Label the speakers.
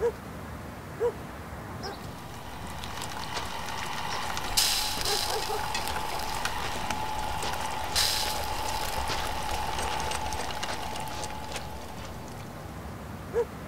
Speaker 1: Woo!